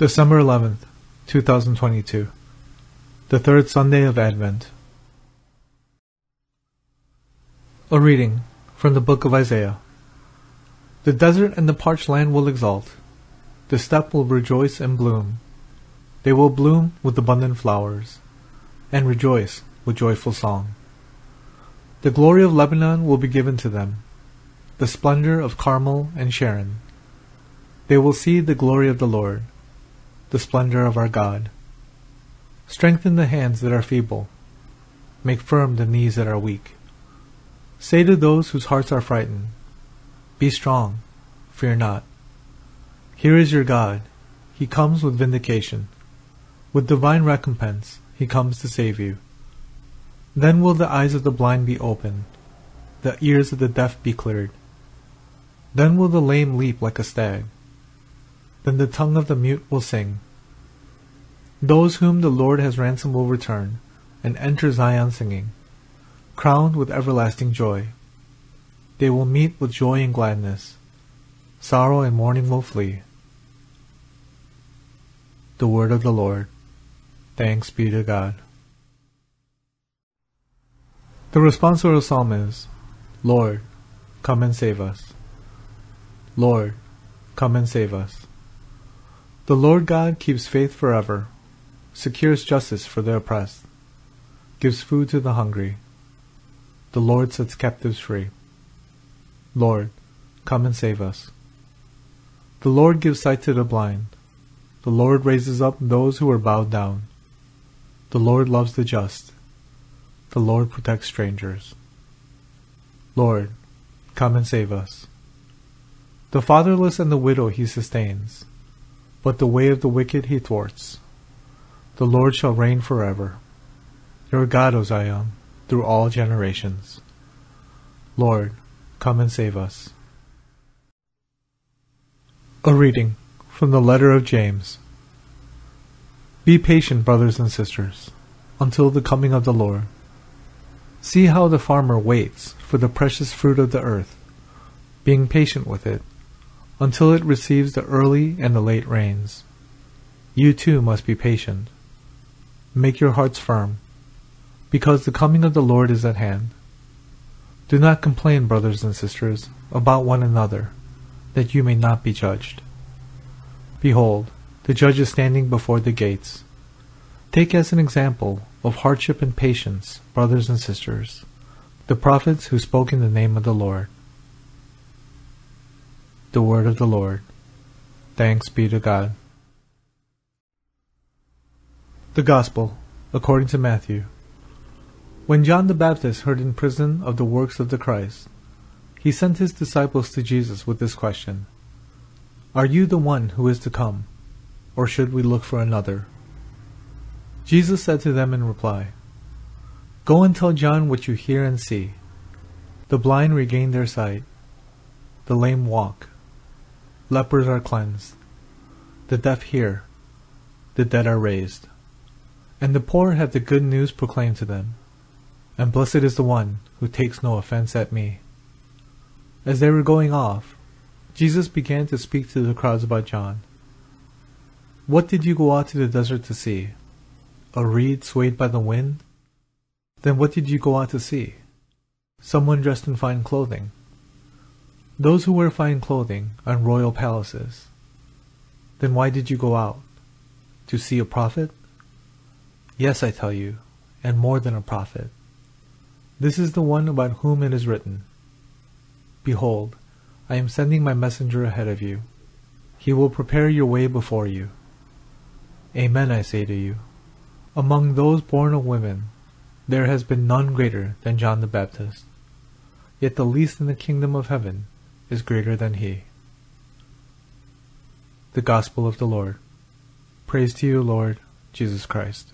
December 11th, 2022. The third Sunday of Advent. A reading from the book of Isaiah. The desert and the parched land will exult. The steppe will rejoice and bloom. They will bloom with abundant flowers, and rejoice with joyful song. The glory of Lebanon will be given to them, the splendor of Carmel and Sharon. They will see the glory of the Lord, the splendor of our God. Strengthen the hands that are feeble, make firm the knees that are weak. Say to those whose hearts are frightened, Be strong, fear not. Here is your God, he comes with vindication. With divine recompense, he comes to save you. Then will the eyes of the blind be opened, the ears of the deaf be cleared. Then will the lame leap like a stag. Then the tongue of the mute will sing. Those whom the Lord has ransomed will return, and enter Zion singing, crowned with everlasting joy. They will meet with joy and gladness. Sorrow and mourning will flee. The word of the Lord. Thanks be to God. The responsorial psalm is, Lord, come and save us. Lord, come and save us. The Lord God keeps faith forever, secures justice for the oppressed, gives food to the hungry. The Lord sets captives free. Lord, come and save us. The Lord gives sight to the blind. The Lord raises up those who are bowed down. The Lord loves the just the Lord protects strangers. Lord, come and save us. The fatherless and the widow he sustains, but the way of the wicked he thwarts. The Lord shall reign forever. Your God, O Zion, through all generations. Lord, come and save us. A reading from the letter of James. Be patient, brothers and sisters, until the coming of the Lord. See how the farmer waits for the precious fruit of the earth, being patient with it, until it receives the early and the late rains. You too must be patient. Make your hearts firm, because the coming of the Lord is at hand. Do not complain, brothers and sisters, about one another, that you may not be judged. Behold, the judge is standing before the gates. Take as an example of hardship and patience, brothers and sisters, the prophets who spoke in the name of the Lord. The word of the Lord. Thanks be to God. The Gospel, according to Matthew. When John the Baptist heard in prison of the works of the Christ, he sent his disciples to Jesus with this question Are you the one who is to come, or should we look for another? Jesus said to them in reply, Go and tell John what you hear and see. The blind regain their sight, the lame walk, lepers are cleansed, the deaf hear, the dead are raised, and the poor have the good news proclaimed to them. And blessed is the one who takes no offense at me. As they were going off, Jesus began to speak to the crowds about John. What did you go out to the desert to see? A reed swayed by the wind? Then what did you go out to see? Someone dressed in fine clothing. Those who wear fine clothing in royal palaces. Then why did you go out? To see a prophet? Yes, I tell you, and more than a prophet. This is the one about whom it is written Behold, I am sending my messenger ahead of you. He will prepare your way before you. Amen, I say to you. Among those born of women, there has been none greater than John the Baptist. Yet the least in the kingdom of heaven is greater than he. The Gospel of the Lord. Praise to you, Lord Jesus Christ.